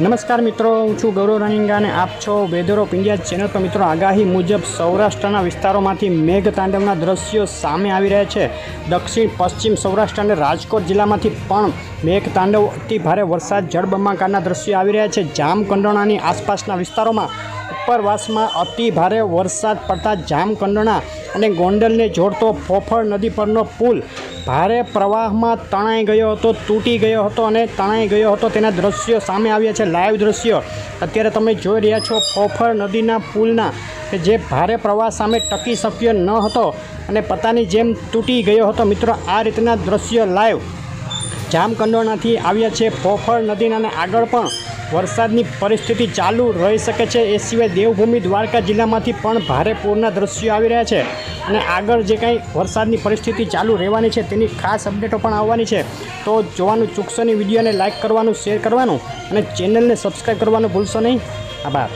નમસ્કાર મિત્રો, હું છું ગૌરવ રનિંગા અને આપ છો વેધર ઓફ ઇન્ડિયા ચેનલ પર. મિત્રો, આગાહી મુજબ સૌરાષ્ટ્રના વિસ્તારોમાંથી મેઘ તાંડવના દ્રશ્યો સામે આવી રહ્યા છે. દક્ષિણ, પશ્ચિમ સૌરાષ્ટ્ર અને રાજકોટ જિલ્લામાંથી પણ મેઘ તાંડવ અતિ ભારે વરસાદ, જળબંબાકારના દ્રશ્યો આવી રહ્યા છે. જામકંડોણાની આસપાસના વિસ્તારોમાં ઉપરવાસમાં અતિ ભારે વરસાદ પડતા જામકંડણા અને ગોંડલને જોડતો ફોફળ નદી પરનો પુલ ભારે પ્રવાહમાં તણાઈ ગયો હતો, તૂટી ગયો હતો અને તણાઈ ગયો હતો. તેના દ્રશ્યો સામે આવ્યા છે, લાઈવ દ્રશ્યો. અત્યારે તમે જોઈ રહ્યા છો ફોફર નદીના પુલના કે જે ભારે પ્રવાહ સામે ટકી શક્યો ન હતો અને પતાની જેમ તૂટી ગયો હતો. મિત્રો, આ રીતના દ્રશ્યો લાઈવ જામકંડોળાથી આવ્યા છે. ફોફળ નદીના આગળ પણ વરસાદની પરિસ્થિતિ ચાલુ રહી શકે છે. એ સિવાય દેવભૂમિ દ્વારકા જિલ્લામાંથી પણ ભારે પૂરના દ્રશ્યો આવી રહ્યા છે અને આગળ જે કાંઈ વરસાદની પરિસ્થિતિ ચાલુ રહેવાની છે તેની ખાસ અપડેટો પણ આવવાની છે. તો જોવાનું ચૂકશો નહીં વિડીયોને લાઇક કરવાનું, શેર કરવાનું અને ચેનલને સબસ્ક્રાઈબ કરવાનું ભૂલશો નહીં. આભાર.